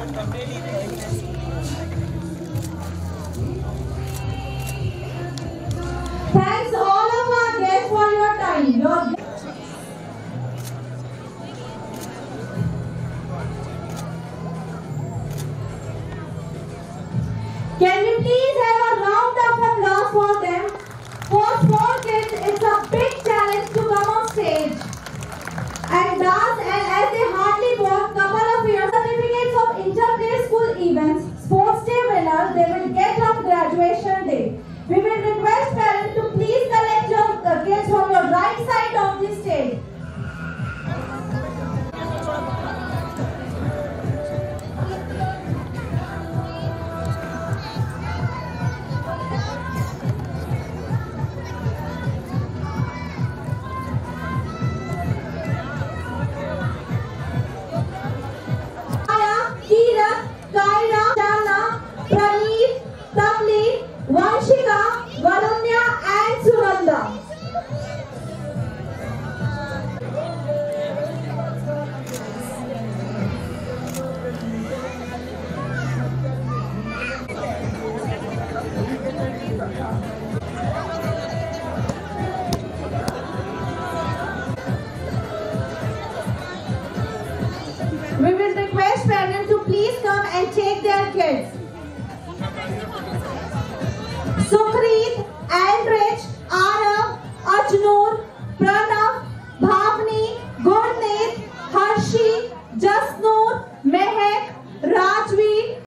Thanks all of our guests for your time. Your Can we please have a round of applause for them? For small kids, it's a big challenge to come on stage and dance and fresh parents to please come and take their kids. Sukhreet and Rich, Arab, Ajnoor, Pranav, Bhavni, Gurneet, Harshi, Jasnur, Mehak, Rajveer,